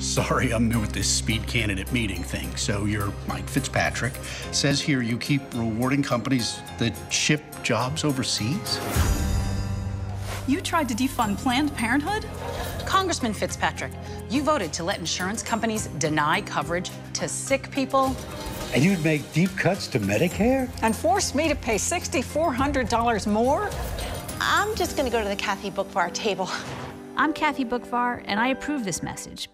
Sorry, I'm new at this speed candidate meeting thing. So you're Mike Fitzpatrick. Says here you keep rewarding companies that ship jobs overseas? You tried to defund Planned Parenthood? Congressman Fitzpatrick, you voted to let insurance companies deny coverage to sick people. And you'd make deep cuts to Medicare? And force me to pay $6,400 more? I'm just going to go to the Kathy Boockvar table. I'm Kathy Boockvar, and I approve this message